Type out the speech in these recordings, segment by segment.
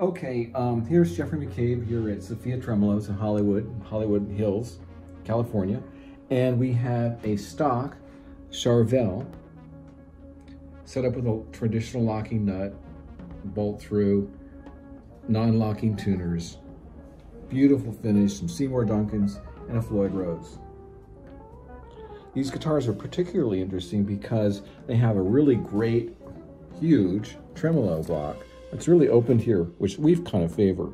Okay, um, here's Jeffrey McCabe here at Sophia Tremolos in Hollywood, Hollywood Hills, California. And we have a stock Charvel set up with a traditional locking nut, bolt through, non-locking tuners, beautiful finish, some Seymour Duncans, and a Floyd Rose. These guitars are particularly interesting because they have a really great, huge tremolo block. It's really opened here, which we've kind of favor.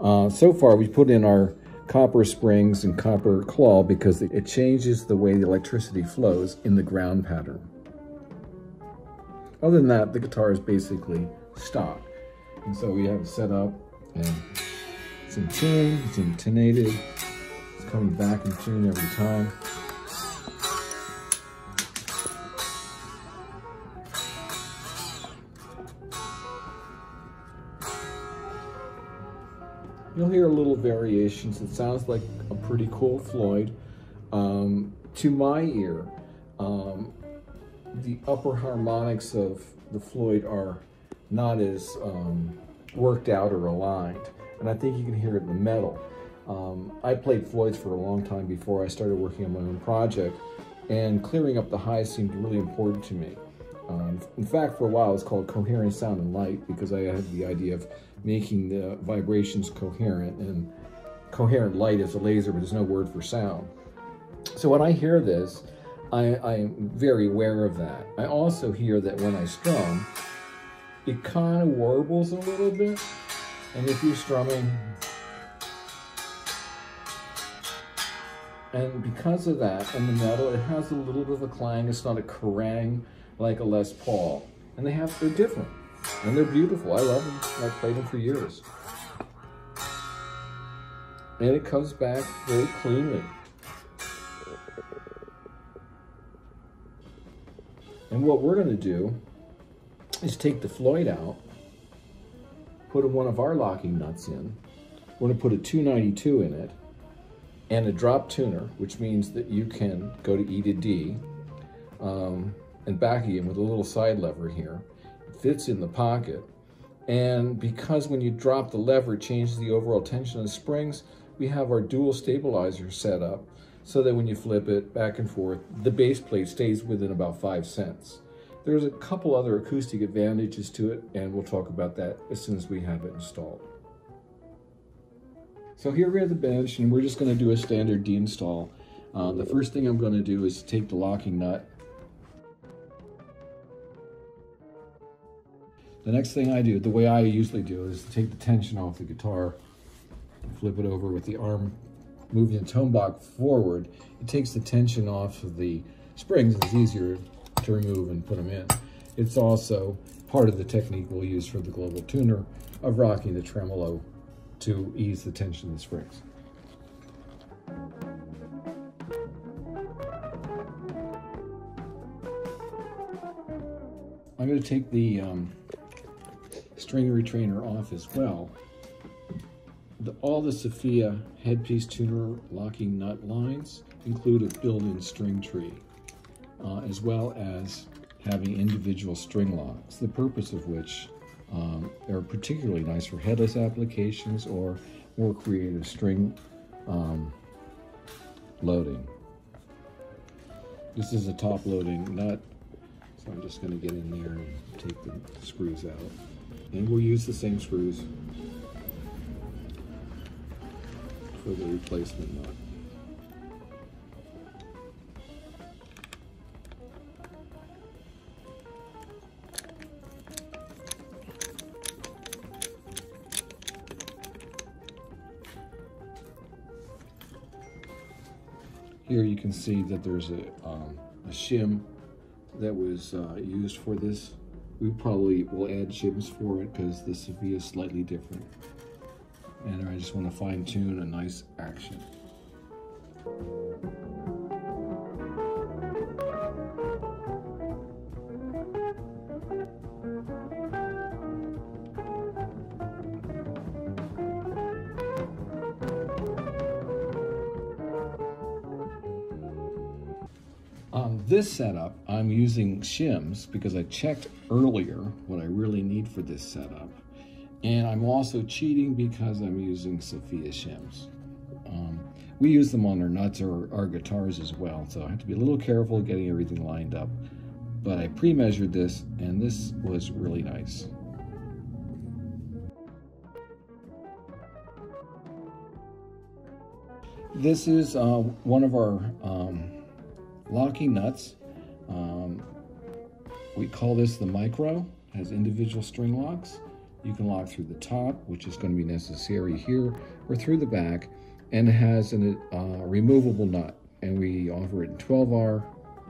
Uh, so far, we've put in our copper springs and copper claw because it changes the way the electricity flows in the ground pattern. Other than that, the guitar is basically stock. And so we have it set up and it's in tune, it's intonated, it's coming back in tune every time. You'll hear little variations. It sounds like a pretty cool Floyd. Um, to my ear, um, the upper harmonics of the Floyd are not as um, worked out or aligned. And I think you can hear it in the metal. Um, I played Floyd's for a long time before I started working on my own project, and clearing up the highs seemed really important to me. Um, in fact, for a while, it's called coherent sound and light because I had the idea of making the vibrations coherent, and coherent light is a laser, but there's no word for sound. So when I hear this, I, am very aware of that. I also hear that when I strum, it kind of warbles a little bit. And if you're strumming, and because of that, and the metal, it has a little bit of a clang. It's not a kerrang like a Les Paul. And they have, they're different. And they're beautiful. I love them. I've played them for years. And it comes back very cleanly. And what we're going to do is take the Floyd out, put one of our locking nuts in. We're going to put a 292 in it and a drop tuner, which means that you can go to E to D um, and back again with a little side lever here. It fits in the pocket. And because when you drop the lever, it changes the overall tension of the springs, we have our dual stabilizer set up so that when you flip it back and forth, the base plate stays within about five cents. There's a couple other acoustic advantages to it, and we'll talk about that as soon as we have it installed. So here we have the bench, and we're just gonna do a standard deinstall. Uh, the first thing I'm gonna do is take the locking nut. The next thing I do, the way I usually do, is take the tension off the guitar, flip it over with the arm moving the tone box forward, it takes the tension off of the springs. It's easier to remove and put them in. It's also part of the technique we'll use for the global tuner of rocking the tremolo to ease the tension of the springs. I'm going to take the um, string retainer off as well the, all the Sophia headpiece tuner locking nut lines include a built-in string tree, uh, as well as having individual string locks, the purpose of which um, are particularly nice for headless applications or more creative string um, loading. This is a top loading nut, so I'm just going to get in there and take the screws out. And we'll use the same screws for the replacement nut. Here you can see that there's a, um, a shim that was uh, used for this. We probably will add shims for it because the Sophia is slightly different and I just want to fine tune a nice action. On this setup, using shims because I checked earlier what I really need for this setup. And I'm also cheating because I'm using Sophia shims. Um, we use them on our nuts or our guitars as well, so I have to be a little careful getting everything lined up. But I pre-measured this, and this was really nice. This is uh, one of our um, locking nuts. Um, we call this the micro, has individual string locks. You can lock through the top, which is going to be necessary here, or through the back, and it has a uh, removable nut. And we offer it in 12R,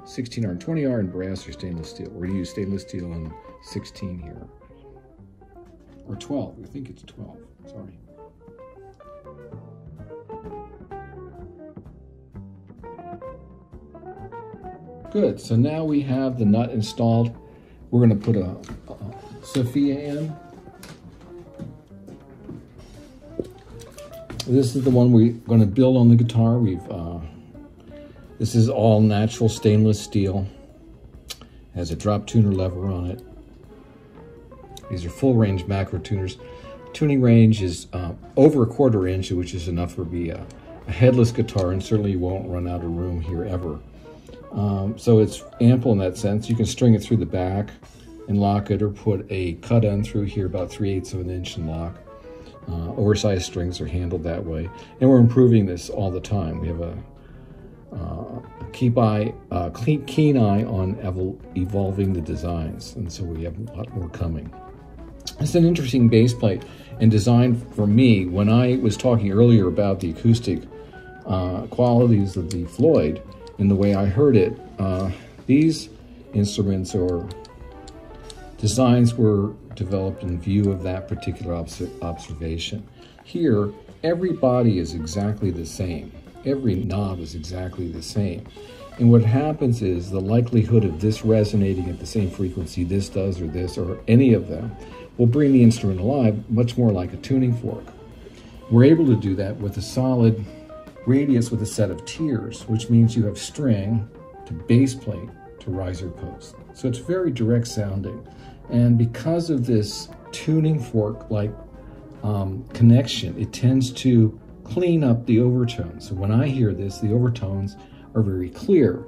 16R, and 20R in brass or stainless steel. We're going to use stainless steel in 16 here. Or 12, I think it's 12, sorry. Good, so now we have the nut installed. We're gonna put a, a Sophia in. This is the one we're gonna build on the guitar. We've, uh, this is all natural stainless steel. Has a drop tuner lever on it. These are full range macro tuners. Tuning range is uh, over a quarter inch, which is enough for be a, a headless guitar, and certainly you won't run out of room here ever. Um, so it's ample in that sense. You can string it through the back and lock it or put a cut end through here about 3 eighths of an inch and lock. Uh, oversized strings are handled that way. And we're improving this all the time. We have a, uh, keep eye, uh, keen, keen eye on evol evolving the designs. And so we have a lot more coming. It's an interesting base plate and design for me. When I was talking earlier about the acoustic uh, qualities of the Floyd, in the way I heard it, uh, these instruments or designs were developed in view of that particular observation. Here, every body is exactly the same. Every knob is exactly the same. And what happens is the likelihood of this resonating at the same frequency this does or this or any of them will bring the instrument alive much more like a tuning fork. We're able to do that with a solid radius with a set of tiers, which means you have string to base plate to riser post. So it's very direct sounding. And because of this tuning fork like um, connection, it tends to clean up the overtones. So when I hear this, the overtones are very clear.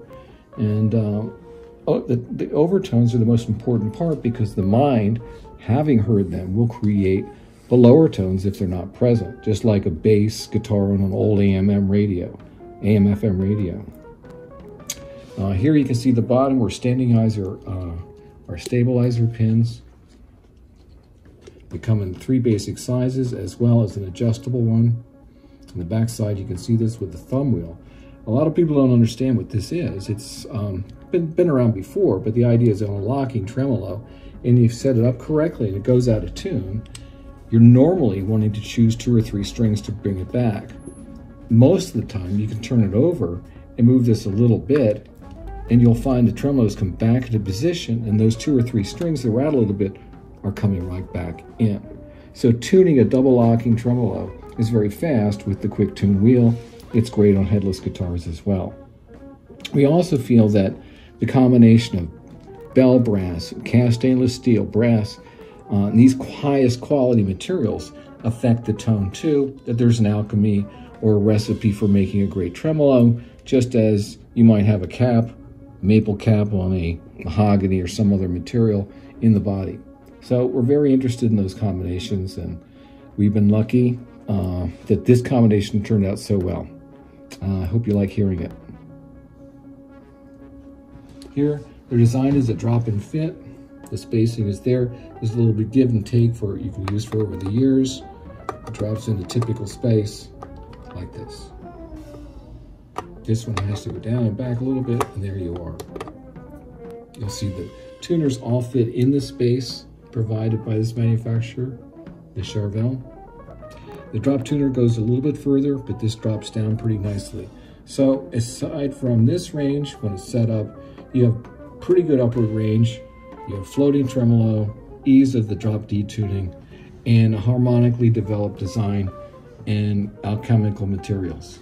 And um, oh, the, the overtones are the most important part because the mind, having heard them, will create the lower tones if they're not present, just like a bass guitar on an old AM radio, AM-FM radio. Uh, here you can see the bottom where standing eyes are, uh, are stabilizer pins. They come in three basic sizes as well as an adjustable one. On the back side, you can see this with the thumb wheel. A lot of people don't understand what this is. It's um, been, been around before, but the idea is on a locking tremolo, and you set it up correctly and it goes out of tune, you're normally wanting to choose two or three strings to bring it back. Most of the time, you can turn it over and move this a little bit, and you'll find the tremolos come back into position, and those two or three strings that rattle a little bit are coming right back in. So tuning a double locking tremolo is very fast with the quick tune wheel. It's great on headless guitars as well. We also feel that the combination of bell brass, cast stainless steel, brass, uh, these highest quality materials affect the tone too, that there's an alchemy or a recipe for making a great tremolo, just as you might have a cap, maple cap on a mahogany or some other material in the body. So we're very interested in those combinations and we've been lucky uh, that this combination turned out so well. Uh, I hope you like hearing it. Here, they're designed a drop-in fit. The spacing is there. There's a little bit give and take for you can use for over the years. It drops into typical space like this. This one has to go down and back a little bit, and there you are. You'll see the tuners all fit in the space provided by this manufacturer, the Charvel. The drop tuner goes a little bit further, but this drops down pretty nicely. So aside from this range, when it's set up, you have pretty good upward range you have floating tremolo, ease of the drop D tuning, and a harmonically developed design and alchemical materials.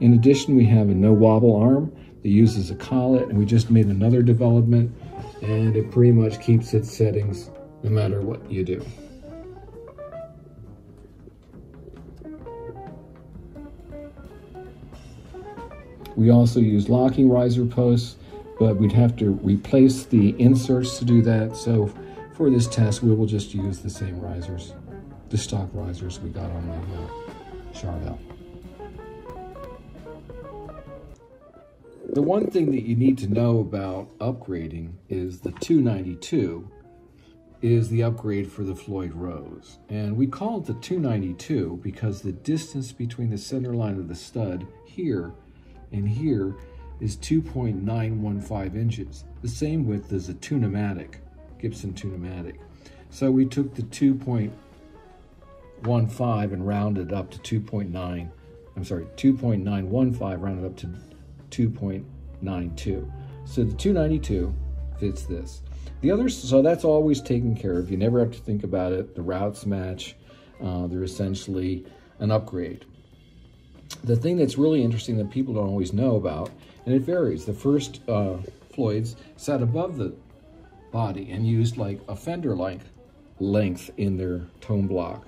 In addition, we have a no wobble arm that uses a collet, and we just made another development, and it pretty much keeps its settings no matter what you do. We also use locking riser posts, but we'd have to replace the inserts to do that. So for this test, we will just use the same risers, the stock risers we got on the uh, Charvel. The one thing that you need to know about upgrading is the 292 is the upgrade for the Floyd Rose. And we call it the 292 because the distance between the center line of the stud here and here is 2.915 inches, the same width as a Tune-o-matic, Gibson Tune-o-matic. So we took the 2.15 and rounded up to 2.9, I'm sorry, 2.915 rounded up to 2.92. So the 292 fits this. The others, so that's always taken care of. You never have to think about it. The routes match. Uh, they're essentially an upgrade. The thing that's really interesting that people don't always know about, and it varies. The first uh, Floyds sat above the body and used like a fender like length in their tone block.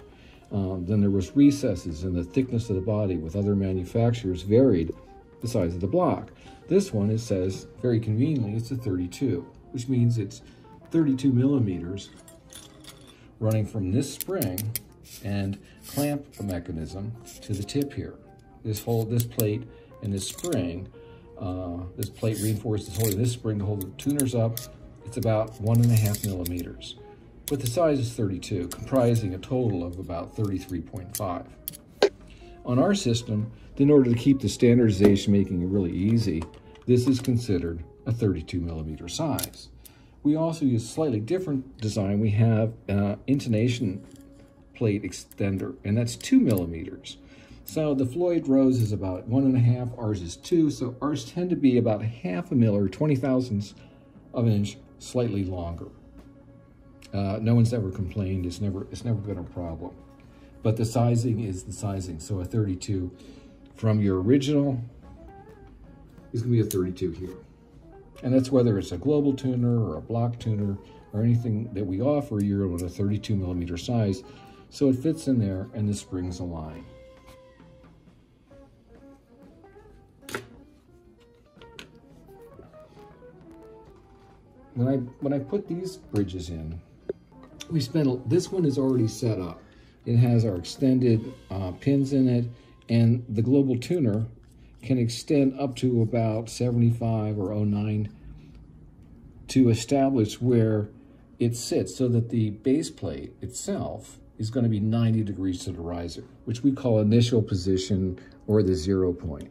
Um, then there was recesses and the thickness of the body with other manufacturers varied the size of the block. This one, it says very conveniently, it's a 32, which means it's 32 millimeters running from this spring and clamp mechanism to the tip here. This whole, this plate and this spring, uh, this plate reinforces holding this spring to hold the tuners up. It's about one and a half millimeters, but the size is 32, comprising a total of about 33.5. On our system, in order to keep the standardization making really easy, this is considered a 32 millimeter size. We also use slightly different design. We have an intonation plate extender, and that's two millimeters. So the Floyd Rose is about one and a half, ours is two, so ours tend to be about half a mil or 20 thousandths of an inch slightly longer. Uh, no one's ever complained, it's never, it's never been a problem. But the sizing is the sizing, so a 32 from your original is gonna be a 32 here. And that's whether it's a global tuner or a block tuner or anything that we offer, you're with a 32 millimeter size. So it fits in there and the springs align. When I, when I put these bridges in, we spent, this one is already set up. It has our extended uh, pins in it and the global tuner can extend up to about 75 or 09 to establish where it sits so that the base plate itself is going to be 90 degrees to the riser, which we call initial position or the zero point.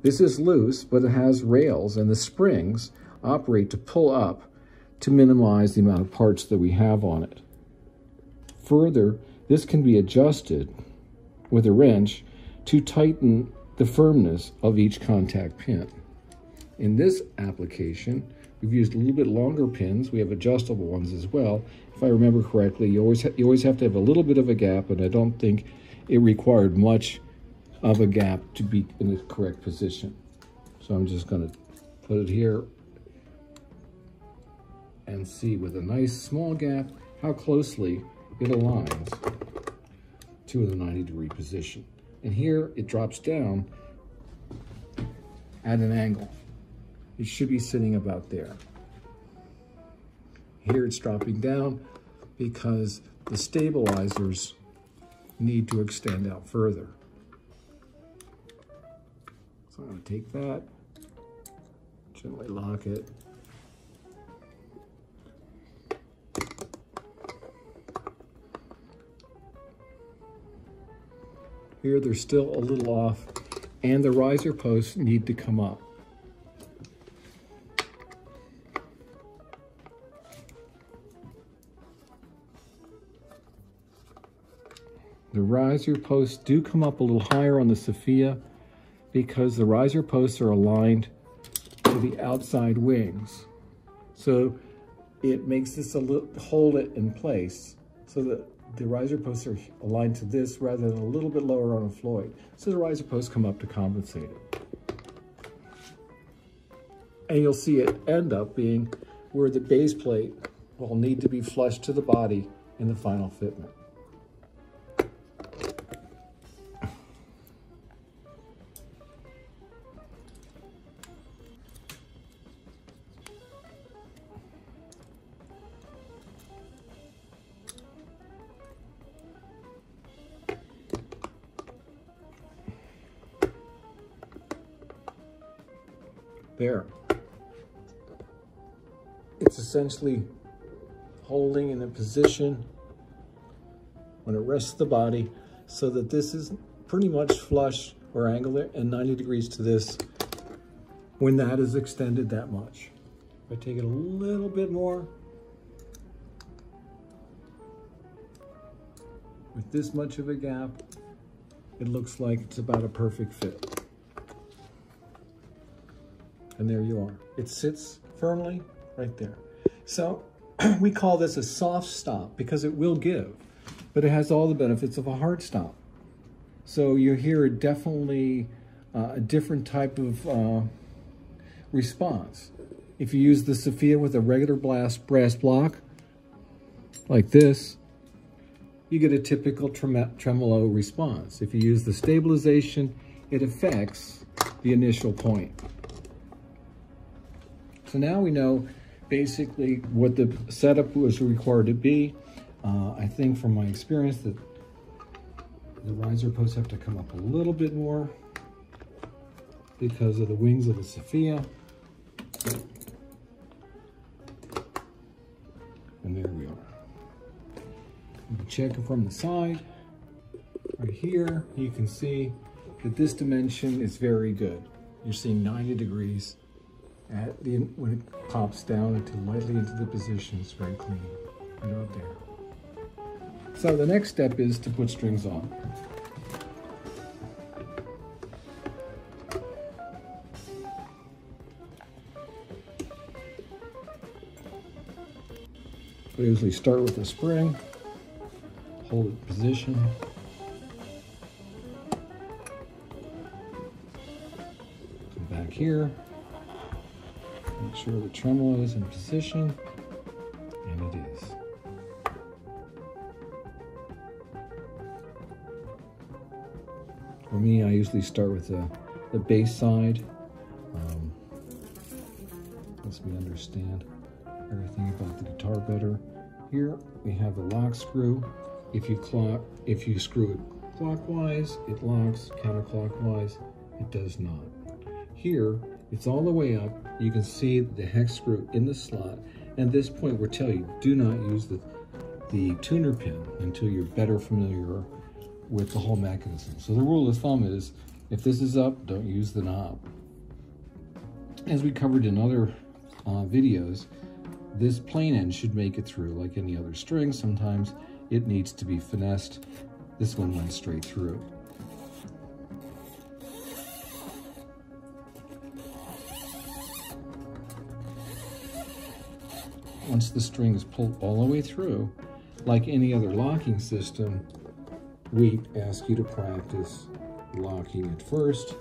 This is loose, but it has rails and the springs operate to pull up to minimize the amount of parts that we have on it. Further, this can be adjusted with a wrench to tighten the firmness of each contact pin. In this application, we've used a little bit longer pins. We have adjustable ones as well. If I remember correctly, you always, you always have to have a little bit of a gap, and I don't think it required much of a gap to be in the correct position. So I'm just gonna put it here and see with a nice small gap how closely it aligns to the 90 degree position. And here it drops down at an angle. It should be sitting about there. Here it's dropping down because the stabilizers need to extend out further. So I'm gonna take that, gently lock it, Here they're still a little off and the riser posts need to come up. The riser posts do come up a little higher on the Sophia because the riser posts are aligned to the outside wings. So it makes this a little, hold it in place so that the riser posts are aligned to this rather than a little bit lower on a Floyd. So the riser posts come up to compensate it. And you'll see it end up being where the base plate will need to be flush to the body in the final fitment. There. It's essentially holding in a position when it rests the body so that this is pretty much flush or angular and 90 degrees to this when that is extended that much. If I take it a little bit more, with this much of a gap, it looks like it's about a perfect fit. And there you are. It sits firmly right there. So we call this a soft stop because it will give, but it has all the benefits of a hard stop. So you hear definitely uh, a different type of uh, response. If you use the Sophia with a regular blast brass block, like this, you get a typical tremolo response. If you use the stabilization, it affects the initial point. So now we know basically what the setup was required to be. Uh, I think from my experience that the riser posts have to come up a little bit more because of the wings of the Sophia. And there we are. You can check from the side. Right here, you can see that this dimension is very good. You're seeing 90 degrees at the when it pops down into lightly into the position, it's very clean. Right about there. So the next step is to put strings on. I usually start with a spring, hold it position, come back here, Make sure the tremolo is in position, and it is. For me, I usually start with the, the bass side. Um, lets me understand everything about the guitar better. Here we have the lock screw. If you clock, if you screw it clockwise, it locks. Counterclockwise, it does not. Here, it's all the way up. You can see the hex screw in the slot. And at this point, we're telling you, do not use the, the tuner pin until you're better familiar with the whole mechanism. So the rule of thumb is, if this is up, don't use the knob. As we covered in other uh, videos, this plain end should make it through like any other string. Sometimes it needs to be finessed. This one went straight through. Once the string is pulled all the way through, like any other locking system, we ask you to practice locking it first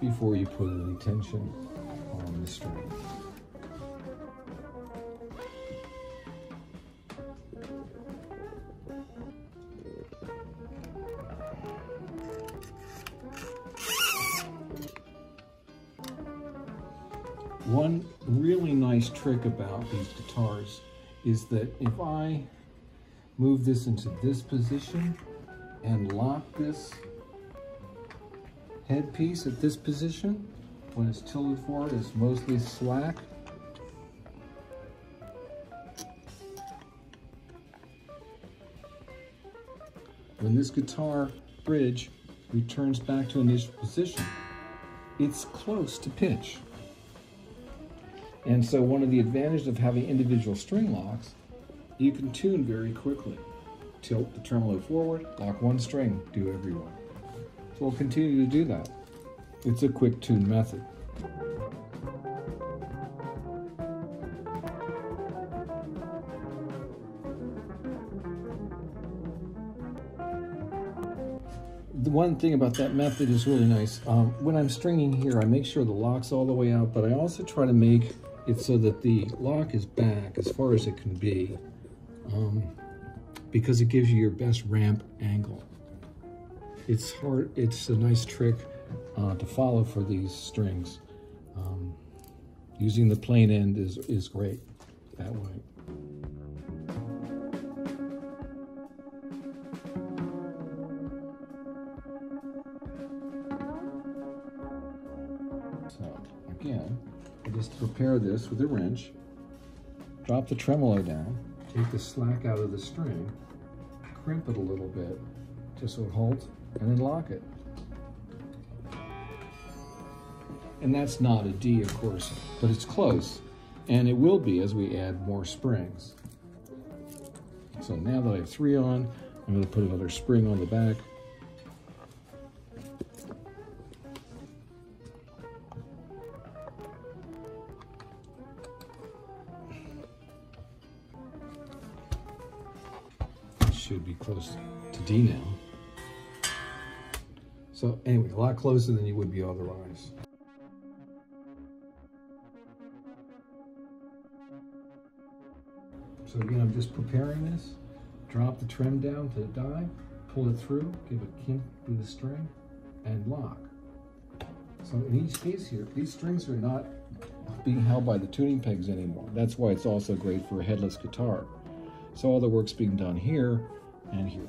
before you put any tension on the string. Trick about these guitars is that if I move this into this position and lock this headpiece at this position, when it's tilted forward, it's mostly slack. When this guitar bridge returns back to initial position, it's close to pitch. And so one of the advantages of having individual string locks, you can tune very quickly. Tilt the tremolo forward, lock one string, do every one. So we'll continue to do that. It's a quick tune method. the one thing about that method is really nice. Um, when I'm stringing here, I make sure the lock's all the way out, but I also try to make it so that the lock is back as far as it can be um, because it gives you your best ramp angle. It's hard, it's a nice trick uh, to follow for these strings. Um, using the plain end is, is great that way. I just prepare this with a wrench, drop the tremolo down, take the slack out of the string, crimp it a little bit just so it holds, and then lock it. And that's not a D, of course, but it's close. And it will be as we add more springs. So now that I have three on, I'm gonna put another spring on the back. So anyway, a lot closer than you would be otherwise. So again, I'm just preparing this. Drop the trim down to the die, pull it through, give a kink to the string, and lock. So in each case here, these strings are not being held by the tuning pegs anymore. That's why it's also great for a headless guitar. So all the work's being done here and here.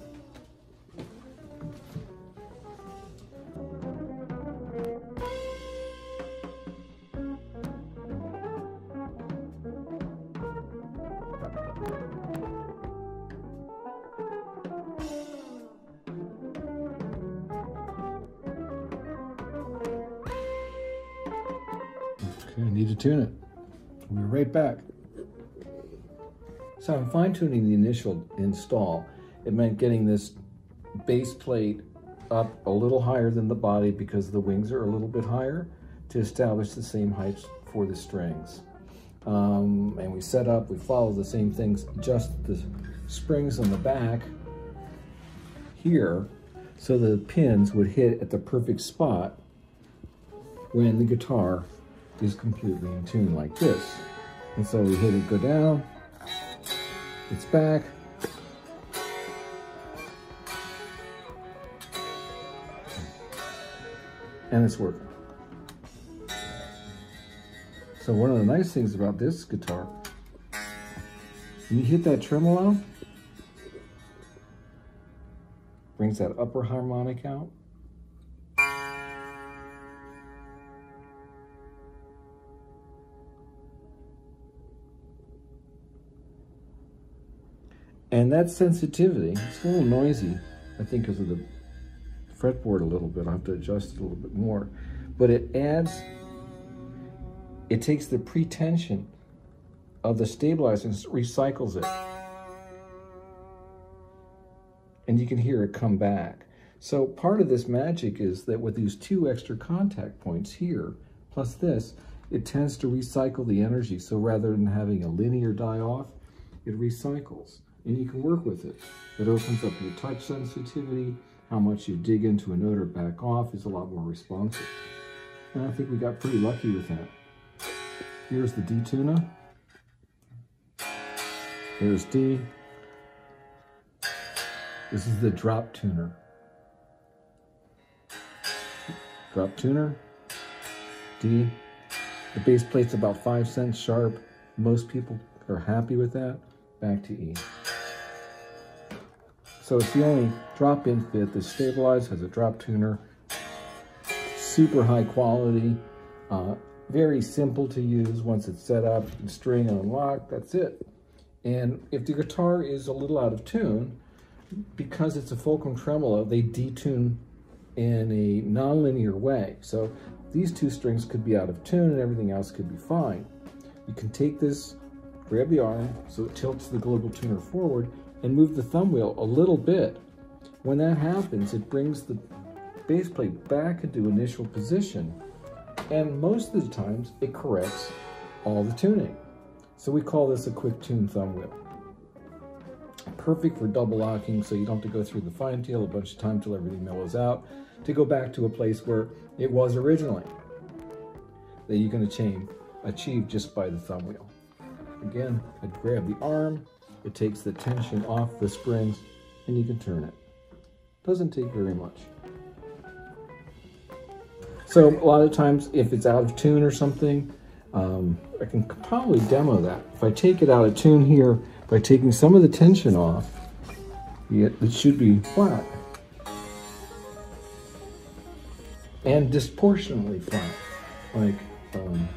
To tune it. We'll be right back. So I'm fine tuning the initial install. It meant getting this base plate up a little higher than the body because the wings are a little bit higher to establish the same height for the strings. Um, and we set up, we follow the same things, just the springs on the back here so the pins would hit at the perfect spot when the guitar is completely in tune like this. And so we hit it go down, it's back, and it's working. So one of the nice things about this guitar, you hit that tremolo, brings that upper harmonic out. And that sensitivity, it's a little noisy, I think because of the fretboard a little bit. I'll have to adjust it a little bit more. But it adds, it takes the pretension of the stabilizer and recycles it. And you can hear it come back. So part of this magic is that with these two extra contact points here, plus this, it tends to recycle the energy. So rather than having a linear die off, it recycles and you can work with it. It opens up your touch sensitivity, how much you dig into a note or back off is a lot more responsive. And I think we got pretty lucky with that. Here's the D tuner. There's D. This is the drop tuner. Drop tuner, D. The base plate's about five cents sharp. Most people are happy with that. Back to E. So it's the only drop-in fit that's stabilized, has a drop tuner, super high quality, uh, very simple to use once it's set up, and string and unlock, that's it. And if the guitar is a little out of tune, because it's a fulcrum tremolo, they detune in a nonlinear way. So these two strings could be out of tune and everything else could be fine. You can take this, grab the arm so it tilts the global tuner forward and move the thumb wheel a little bit. When that happens, it brings the base plate back into initial position. And most of the times it corrects all the tuning. So we call this a quick tune thumb wheel. Perfect for double locking so you don't have to go through the fine tail a bunch of time till everything mellows out to go back to a place where it was originally that you can achieve, achieve just by the thumb wheel. Again, I grab the arm, it takes the tension off the springs, and you can turn it. Doesn't take very much. So a lot of times, if it's out of tune or something, um, I can probably demo that. If I take it out of tune here, by taking some of the tension off, it should be flat. And disproportionately flat. Like, um,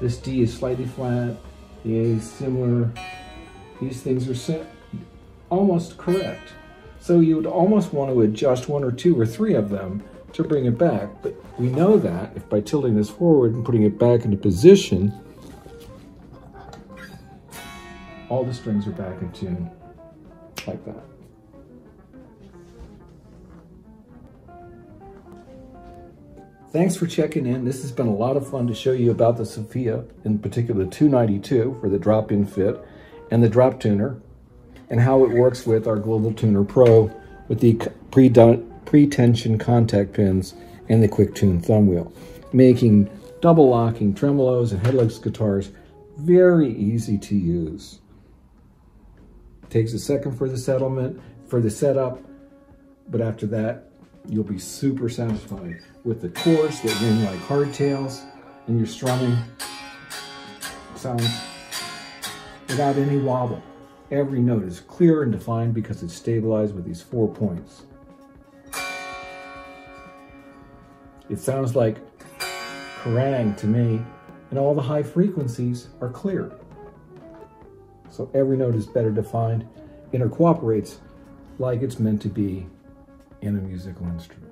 this D is slightly flat, the A is similar. These things are set almost correct. So you would almost want to adjust one or two or three of them to bring it back. But we know that if by tilting this forward and putting it back into position, all the strings are back in tune like that. Thanks for checking in. This has been a lot of fun to show you about the Sophia, in particular the 292 for the drop-in fit and the drop tuner and how it works with our Global Tuner Pro with the pre-tension contact pins and the quick tune thumb wheel, making double locking tremolos and headless guitars very easy to use. Takes a second for the settlement, for the setup, but after that, you'll be super satisfied with the chorus that ring like hardtails and your strumming sounds without any wobble. Every note is clear and defined because it's stabilized with these four points. It sounds like Kerrang to me, and all the high frequencies are clear. So every note is better defined, intercooperates like it's meant to be in a musical instrument.